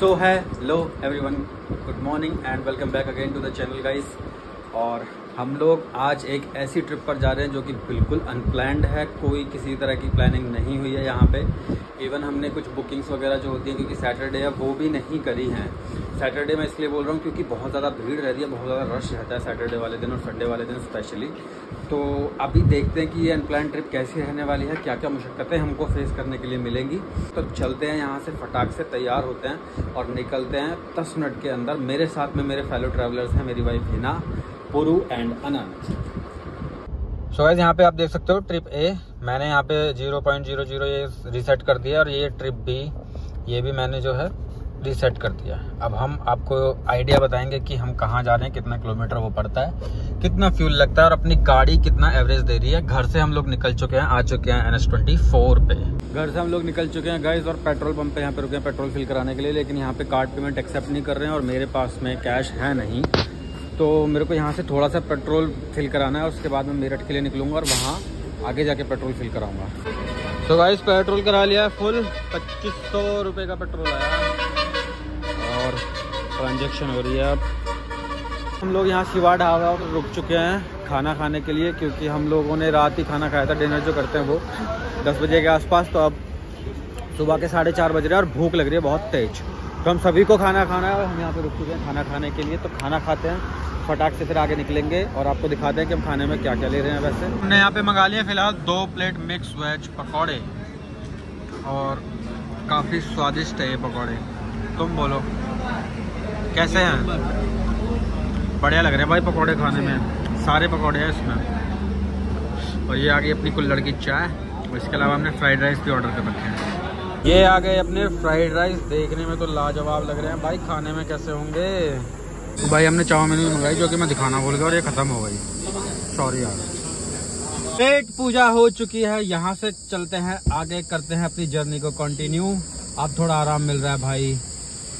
So hello everyone good morning and welcome back again to the channel guys और हम लोग आज एक ऐसी ट्रिप पर जा रहे हैं जो कि बिल्कुल अनप्लैंड है। कोई किसी तरह की प्लानिंग नहीं हुई है यहाँ पे। इवन हमने कुछ बुकिंग्स वगैरह जो होती हैं, क्योंकि सैटरडे है, वो भी नहीं करी हैं। सैटरडे मैं इसलिए बोल रहा हूँ क्योंकि बहुत ज़्यादा भीड़ रहती है, बहुत ज़्यादा रश रहता है सैटरडे वाले दिन और संडे वाले दिन स्पेशली तो अभी देखते हैं कि ये अनप्लान ट्रिप कैसी रहने वाली है क्या क्या मुश्क्क़तें हमको फेस करने के लिए मिलेंगी। तो चलते हैं यहाँ से, फटाक से तैयार होते हैं और निकलते हैं दस मिनट के अंदर। मेरे साथ में मेरे फेलो ट्रैवलर्स हैं, मेरी wife Hina, Puru and Anant. So so यहाँ पे आप देख सकते हो ट्रिप ए मैंने यहाँ पे ज़ीरो पॉइंट ज़ीरो ज़ीरो ये रिसेट कर दिया और ये ट्रिप बी ये भी मैंने जो है रीसेट कर दिया। अब हम आपको आइडिया बताएँगे कि हम कहाँ जा रहे हैं, कितना किलोमीटर वो पड़ता है, कितना फ्यूल लगता है और अपनी गाड़ी कितना एवरेज दे रही है। घर से हम लोग निकल चुके हैं, आ चुके हैं एन एस ट्वेंटी फोर पे। घर से हम लोग निकल चुके हैं गाइज़ और पेट्रोल पंप पे यहाँ पे रुके हैं पेट्रोल फिल कराने के लिए, लेकिन यहाँ पे कार्ड पेमेंट एक्सेप्ट नहीं कर रहे हैं और मेरे पास में कैश है नहीं। तो मेरे को यहाँ से थोड़ा सा पेट्रोल फिल कराना है, उसके बाद मैं मेरठ के लिए निकलूँगा और वहाँ आगे जाके पेट्रोल फिल कराऊँगा। तो गाइस पेट्रोल करा लिया फुल पच्चीस सौ रुपये का पेट्रोल आया ट्रांजेक्शन हो रही है अब। हम लोग यहाँ शिवा ढाबा पर रुक चुके हैं खाना खाने के लिए, क्योंकि हम लोगों ने रात ही खाना खाया था डिनर जो करते हैं वो। दस बजे के आसपास तो अब सुबह के साढ़े चार बज रहे हैं और भूख लग रही है बहुत तेज। तो हम सभी को खाना खाना है और हम यहाँ पे रुक चुके हैं खाना खाने के लिए। तो खाना खाते हैं, फटाक से फिर आगे निकलेंगे और आपको दिखाते हैं कि हम खाने में क्या क्या ले रहे हैं वैसे। हमने यहाँ पे मंगा लिया फ़िलहाल दो प्लेट मिक्स वेज पकौड़े। और काफ़ी स्वादिष्ट है ये पकौड़े। तुम बोलो। कैसे हैं? बढ़िया लग रहे हैं भाई पकौड़े खाने में। सारे पकौड़े हैं इसमें। और ये आ गई अपनी कुल्लड़ की चाय। और इसके अलावा हमने फ्राइड राइस भी ऑर्डर कर रखे हैं। ये आ गए अपने फ्राइड राइस। देखने में तो लाजवाब लग रहे हैं। भाई खाने में कैसे होंगे? भाई हमने चाउमीन भी मंगाई जो कि मैं दिखाना भूल गया और ये ख़त्म हो गई। सॉरी यार। पेट पूजा हो चुकी है। यहाँ से चलते हैं। आगे करते हैं अपनी जर्नी को कंटिन्यू अब थोड़ा आराम मिल रहा है भाई।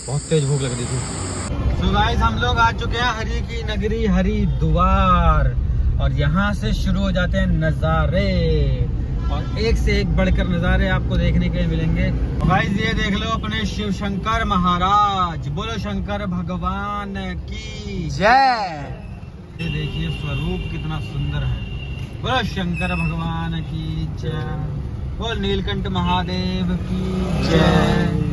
बहुत तेज भूख लग रही थी। गाइस हम लोग आ चुके हैं हरी की नगरी, हरी द्वार। और यहाँ से शुरू हो जाते हैं नज़ारे। और एक से एक बढ़कर नज़ारे आपको देखने के मिलेंगे। भाई ये देख लो अपने शिव शंकर महाराज। बोलो, शंकर भगवान की जय। ये देखिए, स्वरूप कितना सुंदर है। बोलो, शंकर भगवान की जय। बोलो, नीलकंठ महादेव की जय।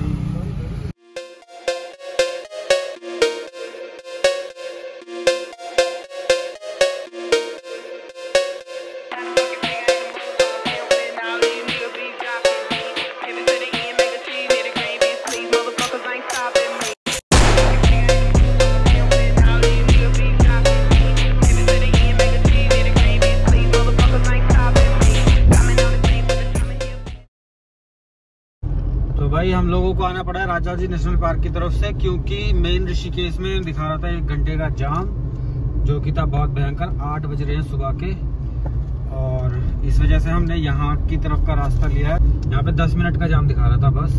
हम लोगों को आना पड़ा है राजा जी नेशनल पार्क की तरफ़ से, क्योंकि मेन ऋषिकेश में दिखा रहा था एक घंटे का जाम, जो कि था बहुत भयंकर। आठ बज रहे हैं सुबह के, और इस वजह से हमने यहाँ की तरफ़ का रास्ता लिया है। यहाँ पे दस मिनट का जाम दिखा रहा था बस,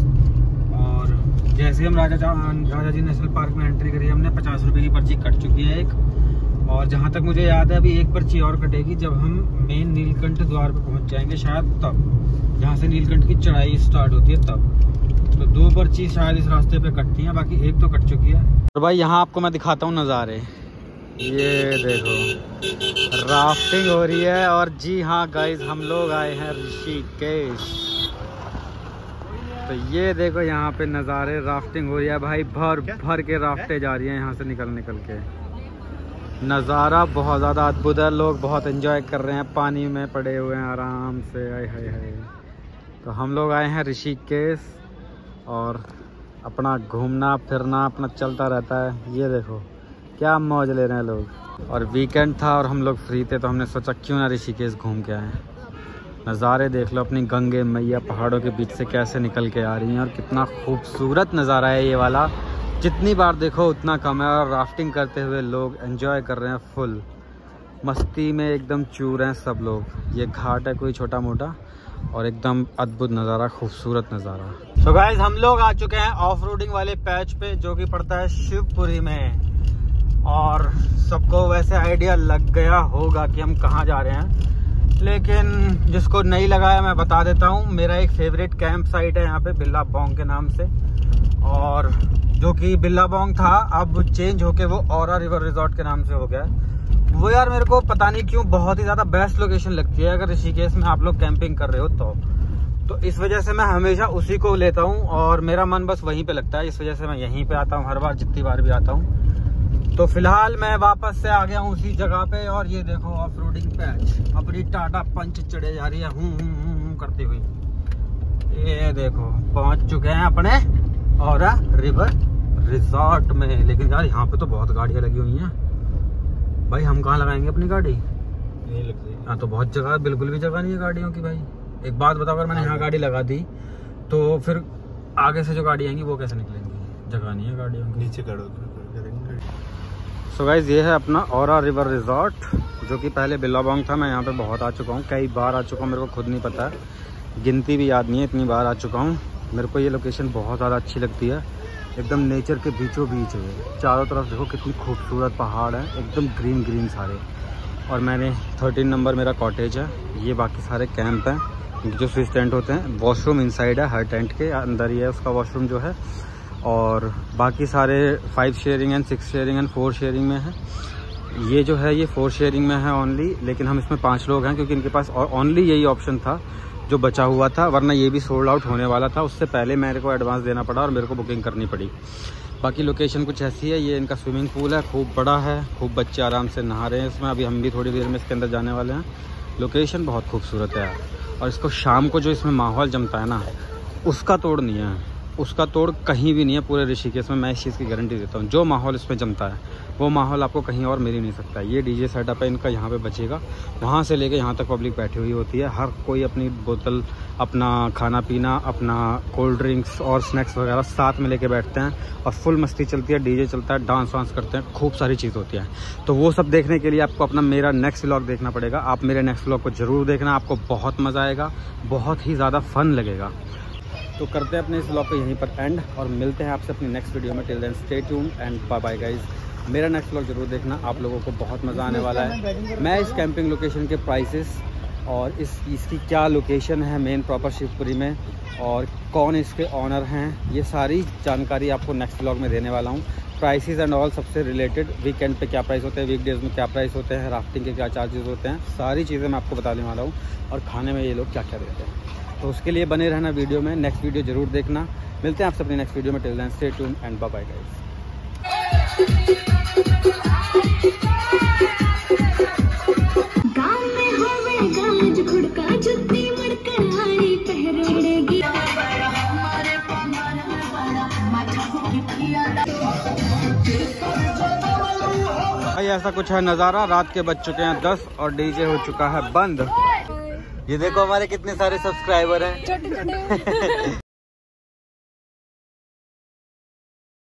और जैसे हम राजा राजा जी नेशनल पार्क में एंट्री करी, हमने पचास रुपये की पर्ची कट चुकी है एक। और जहाँ तक मुझे याद है, अभी एक पर्ची और कटेगी जब हम मेन नीलकंठ द्वार पर पहुँच जाएँगे, शायद तब। जहाँ से नीलकंठ की चढ़ाई स्टार्ट होती है तब। तो दो पर्ची शायद इस रास्ते पे कटती हैं बाकी एक तो कट चुकी है। और भाई यहाँ आपको मैं दिखाता हूँ नज़ारे। ये देखो राफ्टिंग हो रही है और जी हाँ गाइज़ हम लोग आए हैं ऋषिकेश। तो ये देखो यहाँ पे नज़ारे राफ्टिंग हो रही है भाई भर भर के राफ्टें जा रही हैं यहाँ से निकल निकल के। नज़ारा बहुत ज़्यादा अद्भुत है लोग बहुत एंजॉय कर रहे हैं पानी में पड़े हुए हैं आराम से आए हाय हाय। तो हम लोग आए हैं ऋषिकेश। और अपना घूमना, फिरना अपना चलता रहता है। ये देखो, क्या मौज ले रहे हैं लोग। और वीकेंड था और हम लोग फ्री थे तो हमने सोचा क्यों ना ऋषिकेश घूम के आए। नज़ारे देख लो अपनी गंगे मैया पहाड़ों के बीच से कैसे निकल के आ रही हैं, और कितना खूबसूरत नज़ारा है ये वाला। जितनी बार देखो, उतना कम है। और राफ्टिंग करते हुए लोग एंजॉय कर रहे हैं फुल मस्ती में एकदम चूर हैं सब लोग। ये घाट है कोई छोटा मोटा और एकदम अद्भुत नज़ारा, खूबसूरत नज़ारा। तो गाइज़ हम लोग आ चुके हैं ऑफ़ रोडिंग वाले पैच पे, जो कि पड़ता है शिवपुरी में। और सबको वैसे आइडिया लग गया होगा कि हम कहाँ जा रहे हैं। लेकिन जिसको नहीं लगाया मैं बता देता हूँ, मेरा एक फेवरेट कैंप साइट है यहाँ पे, बिल्ला बोंग के नाम से। और जो कि बिल्लाबोंग था, अब चेंज होके वो और रिवर रिजॉर्ट के नाम से हो गया वो यार मेरे को पता नहीं क्यों बहुत ही ज़्यादा बेस्ट लोकेशन लगती है। अगर ऋषिकेश में आप लोग कैंपिंग कर रहे हो तो। तो इस वजह से मैं हमेशा उसी को लेता हूँ और मेरा मन बस वहीं पे लगता है। इस वजह से मैं यहीं पे आता हूँ हर बार जितनी बार भी आता हूँ। तो फ़िलहाल मैं वापस से आ गया हूँ उसी जगह पे और ये देखो ऑफ़ रोडिंग पैच अपनी टाटा पंच चढ़े जा रही है हूँ हूँ हूँ करती हुई। ये देखो पहुँच चुके हैं अपने और रिवर रिजॉर्ट में। लेकिन यार यहाँ पे तो बहुत गाड़ियाँ लगी हुई हैं। भाई हम कहाँ लगाएँगे अपनी गाड़ी? हाँ तो बहुत जगह बिल्कुल भी जगह नहीं है गाड़ियों की भाई। एक बात बताओ अगर मैंने यहाँ गाड़ी लगा दी तो फिर आगे से जो गाड़ी आएँगी वो कैसे निकलेंगी? जगह नहीं है गाड़ियों की। नीचे करो सो गाइज़ ये है अपना और रिवर रिजॉर्ट जो कि पहले बिल्लाबोंग था मैं यहाँ पे बहुत आ चुका हूँ कई बार आ चुका हूँ मेरे को खुद नहीं पता। है गिनती भी याद नहीं है इतनी बार आ चुका हूँ। मेरे को ये लोकेशन बहुत ज़्यादा अच्छी लगती है। एकदम नेचर के बीचों बीच है चारों तरफ़ देखो कितनी खूबसूरत पहाड़ है एकदम ग्रीन ग्रीन सारे। और मैंने थर्टीन नंबर मेरा कॉटेज है ये बाकी सारे कैंप हैं। जो स्विच टेंट होते हैं वॉशरूम इनसाइड है, हर टेंट के अंदर ही है उसका वॉशरूम जो है। और बाकी सारे five sharing and six sharing and four sharing में है। ये जो है, ये फोर शेयरिंग में है ओनली लेकिन हम इसमें पाँच लोग हैं, क्योंकि इनके पास ओनली यही ऑप्शन था, जो बचा हुआ था, वरना ये भी सोल्ड आउट होने वाला था। उससे पहले मेरे को एडवांस देना पड़ा और मेरे को बुकिंग करनी पड़ी। बाकी लोकेशन कुछ ऐसी है, ये इनका स्विमिंग पूल है, खूब बड़ा है, खूब बच्चे आराम से नहा रहे हैं इसमें। अभी हम भी थोड़ी देर में इसके अंदर जाने वाले हैं। लोकेशन बहुत खूबसूरत है और इसको शाम को जो इसमें माहौल जमता है ना उसका तोड़ नहीं है। उसका तोड़ कहीं भी नहीं है, पूरे ऋषिकेश में मैं इस चीज़ की गारंटी देता हूँ। जो माहौल इसमें जमता है, वो माहौल आपको कहीं और मिल ही नहीं सकता ये डीजे सेटअप है, इनका यहाँ पे बचेगा। वहाँ से लेके यहाँ तक पब्लिक बैठी हुई होती है। हर कोई अपनी बोतल, अपना खाना पीना, अपना कोल्ड ड्रिंक्स और स्नैक्स वगैरह साथ में लेके बैठते हैं और फुल मस्ती चलती है डीजे चलता है डांस वांस करते हैं, खूब सारी चीज़ होती है। तो वो सब देखने के लिए आपको अपना मेरा नेक्स्ट व्लॉग देखना पड़ेगा। आप मेरे नेक्स्ट व्लॉग को ज़रूर देखना, आपको बहुत मज़ा आएगा, बहुत ही ज़्यादा फन लगेगा। तो करते हैं अपने इस ब्लॉग को यहीं पर एंड और मिलते हैं आपसे अपनी नेक्स्ट वीडियो में. Till then stay tune and bye bye guys मेरा नेक्स्ट ब्लॉग ज़रूर देखना. आप लोगों को बहुत मज़ा आने वाला है. मैं इस कैंपिंग लोकेशन के प्राइसेस और इस, इसकी क्या लोकेशन है मेन प्रॉपर शिवपुरी में और कौन इसके ऑनर हैं, ये सारी जानकारी आपको नेक्स्ट ब्लॉग में देने वाला हूँ. प्राइसेस एंड ऑल सबसे रिलेटेड वीकेंड पे क्या प्राइस होते हैं वीकडेज में क्या प्राइस होते हैं राफ्टिंग के क्या चार्जेस होते हैं सारी चीज़ें मैं आपको बताने वाला हूँ और खाने में ये लोग क्या क्या देते हैं तो उसके लिए बने रहना वीडियो में नेक्स्ट वीडियो ज़रूर देखना मिलते हैं आपसे अपने नेक्स्ट वीडियो में till then stay tune and bye bye guys भाई, ऐसा कुछ है नज़ारा? रात के बज चुके हैं दस और डीजे हो चुका है बंद। ये देखो हमारे कितने सारे सब्सक्राइबर हैं।